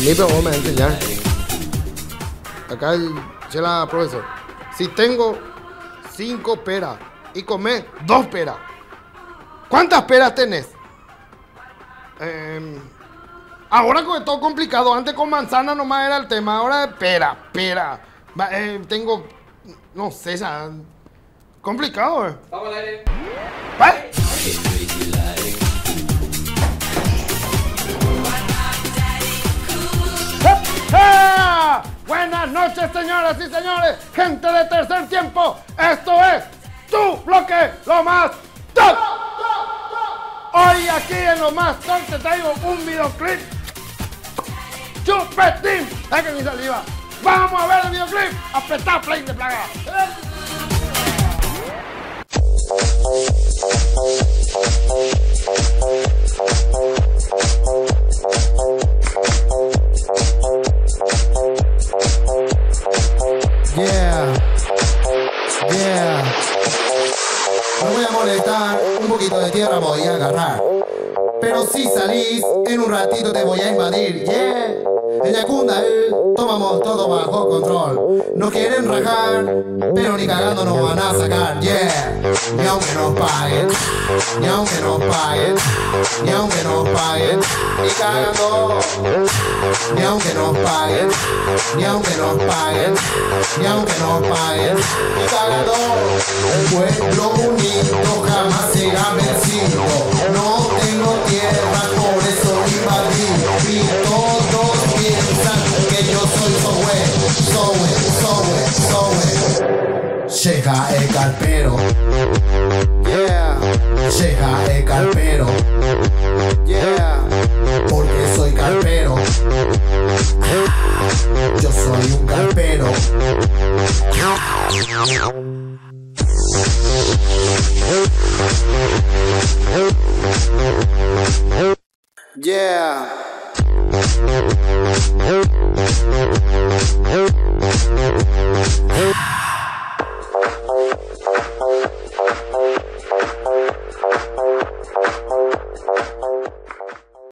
mí pero vos me vas a enseñar. Acá el chela profesor. Si tengo cinco peras y comés dos peras, ¿cuántas peras tenés? Em, ahora con todo complicado, antes con manzana nomás era el tema, ahora es pera, pera. Eh, tengo, no sé, ya, complicado. Eh. Vamos al aire. ¿Eh? Noches, señoras y señores, gente de tercer tiempo. Esto es tu bloque, lo más top. Hoy aquí en lo más top te traigo un videoclip. Chupetín. ¡Ay, que mi saliva! Vamos a ver el videoclip. Apretar play de plaga. Un poquito de tierra voy a agarrar. Pero si salís, en un ratito te voy a invadir. Yeah. En Yacunda, eh, tomamos todo bajo control. No quieren rajar, pero ni cagando nos van a sacar. Yeah. Ni aunque nos paguen, ni aunque nos paguen, ni aunque nos paguen. Ni cagando, ni aunque nos paguen, ni aunque nos paguen, ni aunque nos paguen. Ni cagando, el pueblo unido jamás será vencido. No tengo tierra, por eso invadí. Y todos piensan que yo soy Sowe, Sowe. Llega el carpero, Yeah, llega el carpero, yeah. porque soy carpero. Yo soy un carpero. Yeah.